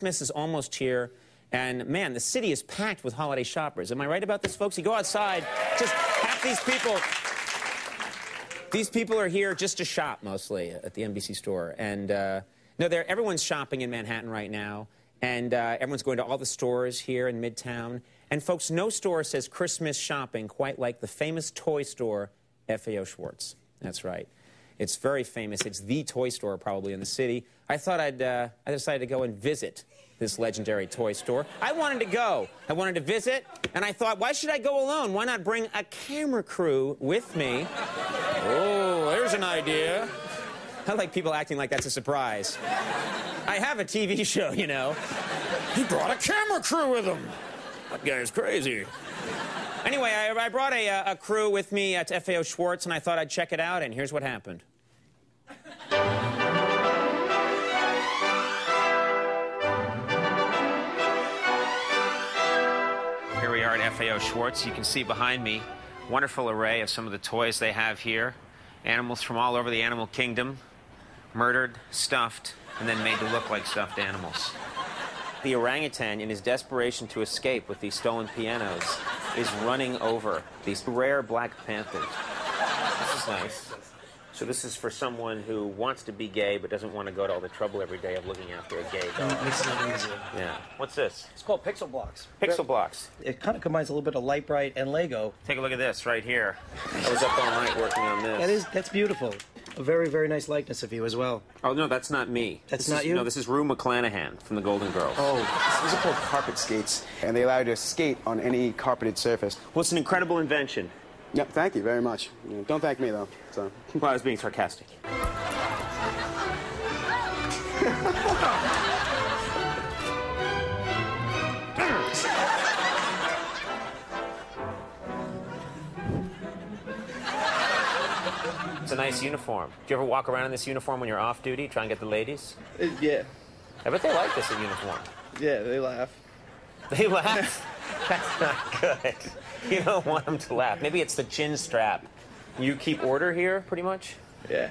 Christmas is almost here, and man, the city is packed with holiday shoppers. Am I right about this, folks? You go outside, just half these people. These people are here just to shop mostly at the NBC store, and uh, no, everyone's shopping in Manhattan right now, and uh, everyone's going to all the stores here in Midtown. And folks, no store says Christmas shopping quite like the famous toy store FAO Schwarz. That's right. It's very famous. It's the toy store probably in the city. I thought I'd, uh, I decided to go and visit this legendary toy store. I wanted to go. I wanted to visit, and I thought, why should I go alone? Why not bring a camera crew with me? Oh, there's an idea. I like people acting like that's a surprise. I have a TV show, you know. He brought a camera crew with him. That guy's crazy. Anyway, I, I brought a, a, crew with me at FAO Schwarz, and I thought I'd check it out, and here's what happened. FAO Schwarz. You can see behind me wonderful array of some of the toys they have here. Animals from all over the animal kingdom, murdered, stuffed, and then made to look like stuffed animals. The orangutan, in his desperation to escape with these stolen pianos, is running over these rare black panthers. This is nice. So this is for someone who wants to be gay but doesn't want to go to all the trouble every day of looking after a gay dog. Makes it easier. Yeah. What's this? It's called Pixel Blocks. Pixel Blocks. It kind of combines a little bit of Lite-Brite and Lego. Take a look at this right here. I was up all night working on this. That is that's beautiful. A very very nice likeness of you as well. Oh no, that's not me. That's this not is, you. No, this is Rue McClanahan from the Golden Girls. Oh, these are called carpet skates, and they allow you to skate on any carpeted surface. Well, it's an incredible invention. Yep, thank you very much. don't thank me, though. So. Well, I was being sarcastic. It's a nice uniform. Do you ever walk around in this uniform when you're off duty, try and get the ladies? Uh, yeah. I bet they like this uniform. Yeah, they laugh. They laugh? That's not good. You don't want them to laugh. Maybe it's the chin strap. You keep order here, pretty much? Yeah.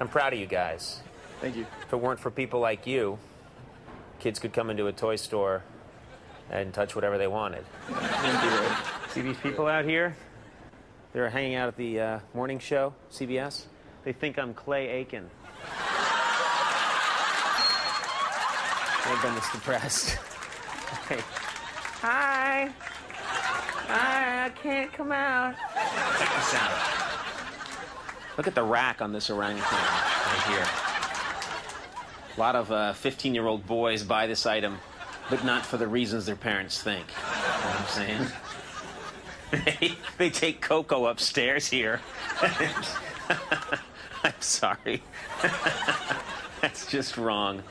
I'm proud of you guys. Thank you. If it weren't for people like you, kids could come into a toy store and touch whatever they wanted. Thank you. See these people out here? They're hanging out at the uh, morning show, CBS. They think I'm Clay Aiken. They've been this depressed. Hi. Hi, I can't come out. Check this out. Look at the rack on this orangutan right here. A lot of 15 uh, year old boys buy this item, but not for the reasons their parents think. You know what I'm saying? they, they take Coco upstairs here. I'm sorry. That's just wrong.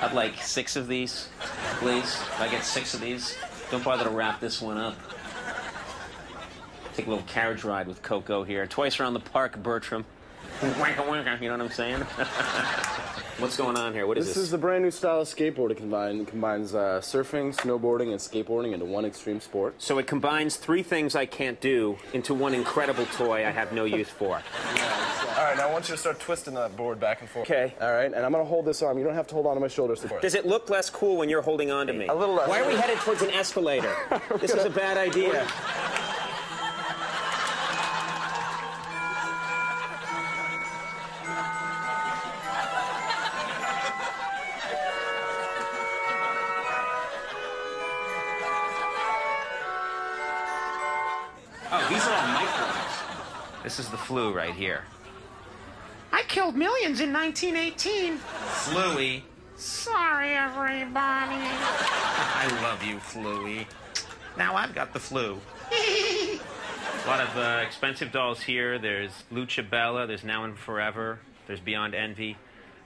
I'd like six of these, please. If I get six of these, don't bother to wrap this one up. Take a little carriage ride with Coco here. Twice around the park, Bertram. Wanka wanka, you know what I'm saying? What's going on here? What is this? This is the brand new style of skateboard. It combine, combines uh, surfing, snowboarding, and skateboarding into one extreme sport. So it combines three things I can't do into one incredible toy I have no use for. All right, now I want you to start twisting that board back and forth. Okay. All right, and I'm going to hold this arm. You don't have to hold on to my shoulders. Does it look less cool when you're holding on to me? A little less. Why are we headed towards an escalator? this is a bad idea. Oh, these are all microbes. This is the flu right here. I killed millions in 1918. Fluey. Sorry, everybody. I love you, Fluey. Now I've got the flu. A lot of uh, expensive dolls here. There's Lucha Bella. There's Now and Forever. There's Beyond Envy.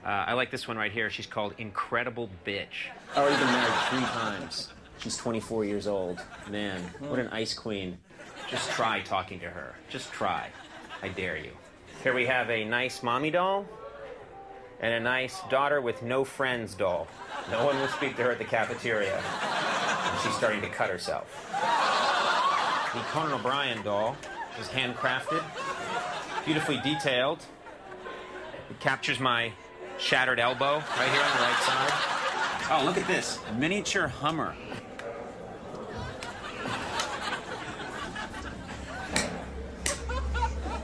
Uh, I like this one right here. She's called Incredible Bitch. Already been married three times. She's 24 years old. Man, what an ice queen. Just try talking to her. Just try. I dare you. Here we have a nice mommy doll and a nice daughter with no friends doll. No one will speak to her at the cafeteria. She's starting to cut herself. The Conan O'Brien doll is handcrafted, beautifully detailed. It captures my shattered elbow right here on the right side. Oh, look at this miniature Hummer.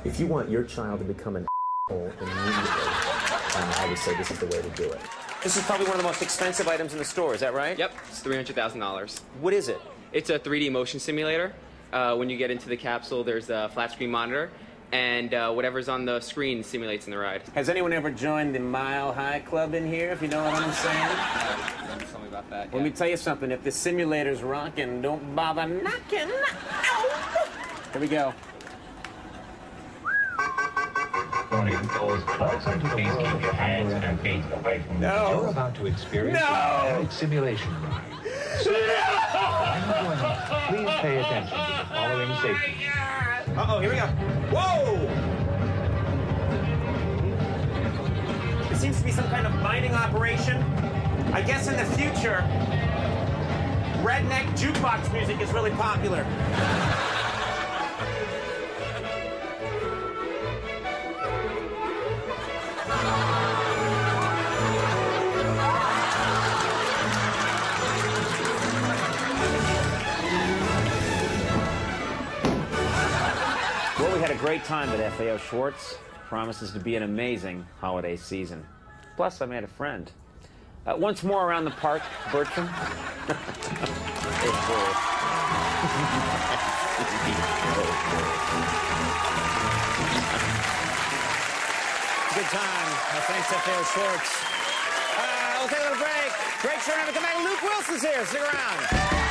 If you want your child to become an asshole immediately, um, I would say this is the way to do it. This is probably one of the most expensive items in the store. Is that right? Yep, it's three hundred thousand dollars. What is it? It's a 3D motion simulator. Uh, when you get into the capsule, there's a flat screen monitor, and uh, whatever's on the screen simulates in the ride. Has anyone ever joined the Mile High Club in here? If you know what I'm saying. Uh, tell me about that. Let me tell you something. If the simulator's rocking, don't bother knocking. Ow! Here we go. Warning, doors closed. Please keep your hands and feet away from the No. You're about to experience No. simulation ride. So, I'm going on. Please pay attention to the following safety. Uh oh, here we go. Whoa! It seems to be some kind of mining operation. I guess in the future, redneck jukebox music is really popular. Well, we had a great time at FAO Schwarz. Promises to be an amazing holiday season. Plus, I made a friend. Uh, once more around the park, Bertram. Good time. Uh, thanks, FAO Schwarz. Uh, we'll take a little break. Sure, never come back. Luke Wilson's here. Stick around.